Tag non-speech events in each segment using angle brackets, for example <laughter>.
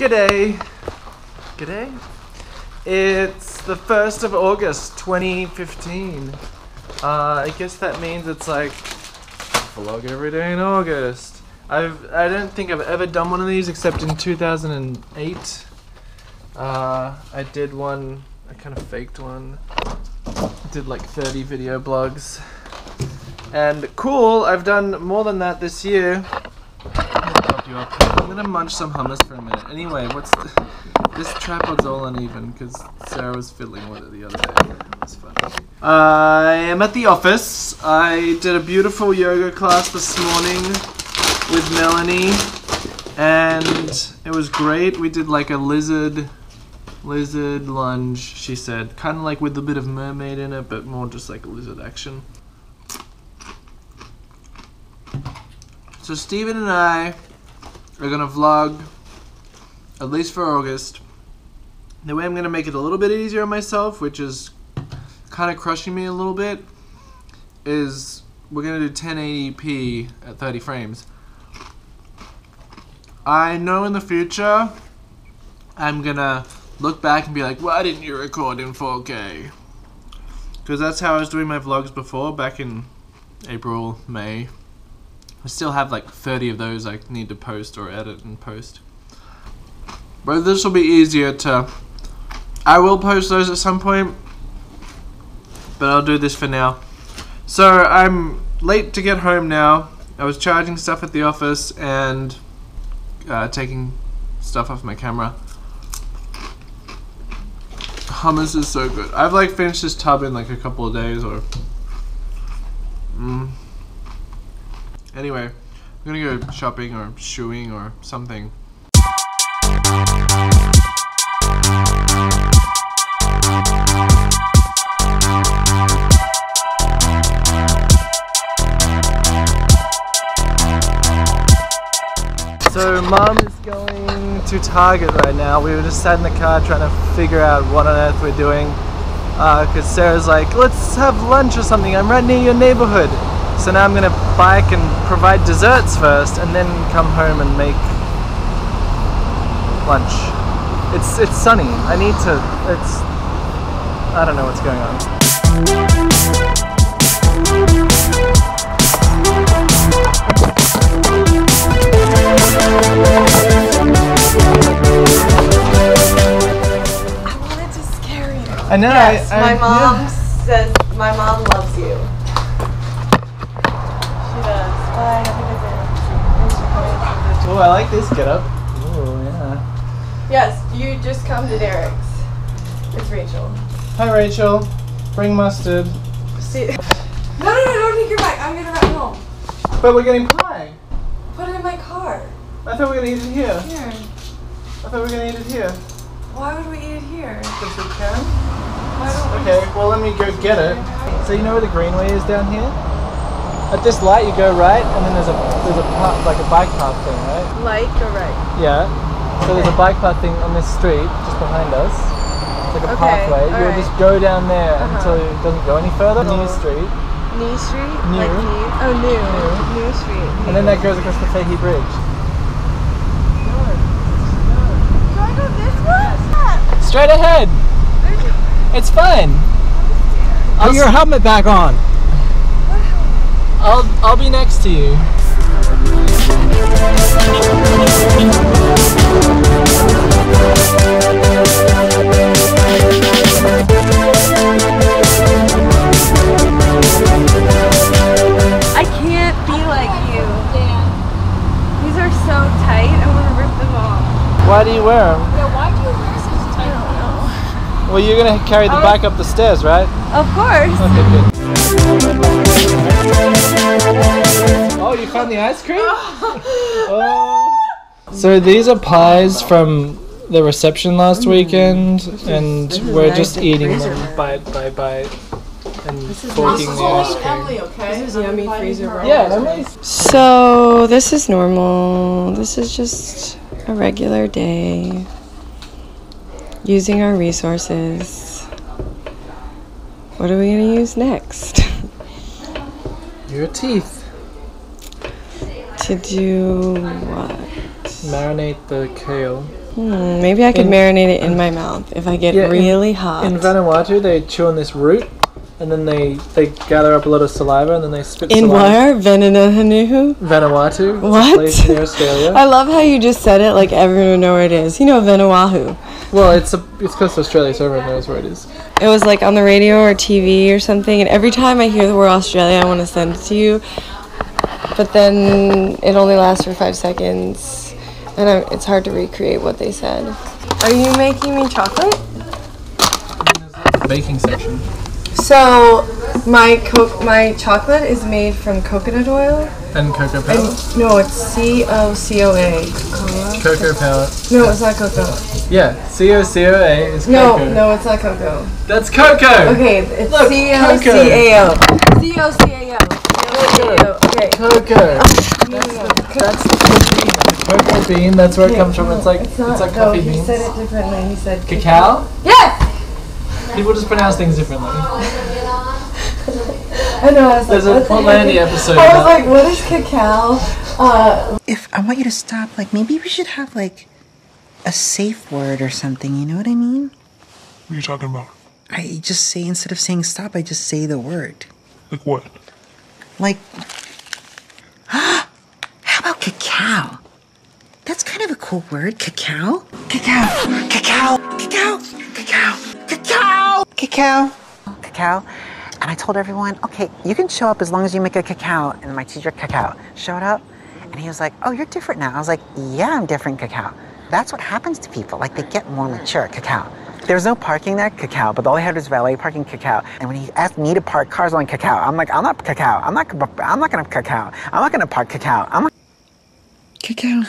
G'day. G'day. It's the 1st of August 2015. Uh, I guess that means it's like vlog every day in August. I've I don't think I've ever done one of these except in 2008. Uh, I did one, I kind of faked one. Did like 30 video blogs. And cool, I've done more than that this year. You up. I'm gonna munch some hummus for a minute. Anyway, what's the, this tripod's all uneven because Sarah was fiddling with it the other day. Fun. Uh, I am at the office. I did a beautiful yoga class this morning with Melanie, and it was great. We did like a lizard, lizard lunge. She said, kind of like with a bit of mermaid in it, but more just like a lizard action. So Stephen and I are gonna vlog at least for August. The way I'm gonna make it a little bit easier on myself, which is kind of crushing me a little bit, is we're gonna do 1080p at 30 frames. I know in the future I'm gonna look back and be like, why didn't you record in 4K? Because that's how I was doing my vlogs before, back in April, May. I still have like 30 of those I need to post or edit and post. But this will be easier to... I will post those at some point. But I'll do this for now. So I'm late to get home now. I was charging stuff at the office and uh, taking stuff off my camera. Hummus is so good. I've like finished this tub in like a couple of days or... Mm. Anyway, I'm gonna go shopping or shoeing or something. So mom is going to Target right now. We were just sat in the car trying to figure out what on earth we're doing. Because uh, Sarah's like, let's have lunch or something. I'm right near your neighborhood. So now I'm gonna bike and provide desserts first and then come home and make lunch. It's it's sunny. I need to it's I don't know what's going on. I wanted to scare you. I know. Yes, I, I, my mom yeah. says my mom loves you. She does. Bye. Have a good day. Thanks for coming. Oh, I like this get up. Oh yeah. Yes, you just come to Derek's. It's Rachel. Hi Rachel. Bring mustard. See. <laughs> No, no, no! Don't take your bag. I'm gonna ride home. But we're getting pie. Put it in my car. I thought we were gonna eat it here. Here. I thought we were gonna eat it here. Why would we eat it here? Because we can. Why don't we Okay, well let me go get it. So you know where the greenway is down here? At this light you go right and then there's a there's a path, like a bike path thing, right? Like or right? Yeah. So there's a bike path thing on this street just behind us. It's like a Okay, pathway. You'll alright. just go down there Uh-huh. until it doesn't go any further. New. Street. New Street? New. Like new? Oh, new. New. New Street. And then that goes across the Fahy Bridge. Do I go this way? Straight ahead. It's fine. Put your helmet back on. I'll I'll be next to you. I can't be like you. These are so tight. I want to rip them off. Why do you wear them? Yeah, why do you wear such tight? I don't know. Well, you're gonna carry the oh. I bike up the stairs, right? Of course. Okay, good. Oh, you found the ice cream? <laughs> Oh. So these are pies from the reception last weekend, and we're just eating them bite by bite and forking the ice cream. This is yummy freezer roll. Yeah, Emily. So, this is normal. This is just a regular day. Using our resources. What are we going to use next? <laughs> Your teeth. To do what? Marinate the kale. Hmm, maybe I could In- marinate it in my mouth if I get Yeah, in- really hot. In Vanuatu, they chew on this root, and then they they gather up a lot of saliva, and then they spit in saliva. where? Vanuatu? Vanuatu. What? place <laughs> near Australia. I love how you just said it like everyone would know where it is. You know Vanuatu. well, it's a it's close to Australia, so everyone knows where it is. It was like on the radio or TV or something, and every time I hear the word Australia, I want to send it to you. But then it only lasts for five seconds, and I, it's hard to recreate what they said. Are you making me chocolate? Baking section. So my co- my chocolate is made from coconut oil. And cocoa powder. And no, it's C O C O A. Cocoa powder. No, it's not cocoa. Yeah, C O C O A is No, cocoa. no, it's not cocoa. That's cocoa. Okay, it's Look, C O C A O. C O C A O. Okay. Cocoa. That's the bean. The cocoa bean. That's where it comes from. It's like it's, not, like no, coffee he beans. said it differently. He said Cacao. Yes. People just pronounce things differently. I know. I was There's like, a what Portlandia episode. I was like, what is cacao? Uh, If I want you to stop, like maybe we should have like a safe word or something. You know what I mean? What are you talking about? I just say instead of saying stop, I just say the word. Like what? Like, <gasps> how about cacao? That's kind of a cool word, cacao. Cacao, cacao, cacao, cacao, cacao, cacao, cacao. And I told everyone, okay, you can show up as long as you make a cacao. And my teacher, cacao, showed up, and he was like, oh, you're different now. I was like, yeah, I'm different, cacao. That's what happens to people. Like they get more mature, cacao. There was no parking there, cacao, but all I had was valet parking, cacao. And when he asked me to park cars on cacao, I'm like, I'm not cacao. I'm not. I'm not gonna cacao. I'm not gonna park cacao. I'm. Not... Cacao.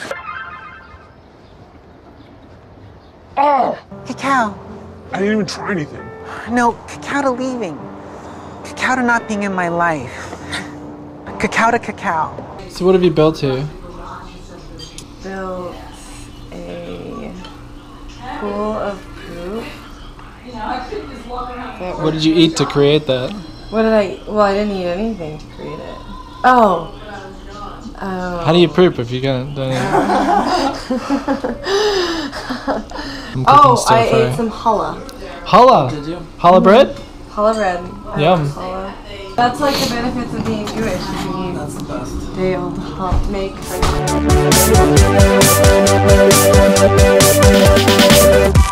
Oh. Cacao. I didn't even try anything. No, cacao to leaving. Cacao to not being in my life. Cacao to cacao. So what have you built here? built a pool of poop. What did you eat to create that? What did I? Well, I didn't eat anything to create it. Oh. Oh. How do you poop if you can't? Don't eat? Oh. I'm cooking Oh, I stir-fry. ate eh? some challah. Challah. Did you? Challah mm-hmm. bread? Challah bread. I Yum. challah. That's like the benefits of being Jewish. You can That's the best. They all help make. That's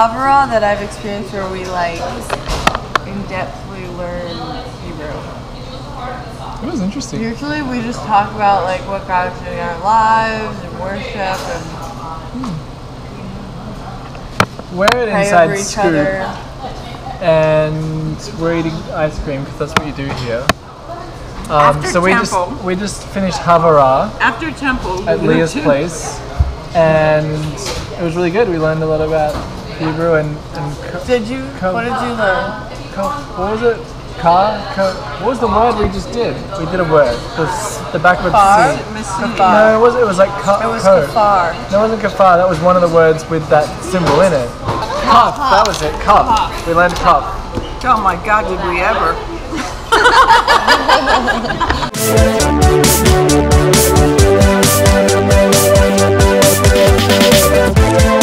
Chavarah that I've experienced where we like in depthly learn Hebrew. It was interesting. Usually we just talk about like what God's doing in our lives and worship and We're at pray Inside Scoop, other. and we're eating ice cream because that's what you do here. Um, so we just we just finished Chavarah After temple, at Leah's <laughs> place, and it was really good. We learned a lot about Hebrew and and co- Did you? Co- What did you learn? co- what was it? Car? Co- what was the word we just did? We did a word. The, s- the back of a Kafar? C. Kafar. No, it was it was like ka- It was co. kafar. No, it wasn't kafar. That was one of the words with that symbol in it. Cup. That was it. Cup. We learned cup. Oh my God, did we ever? <laughs> <laughs>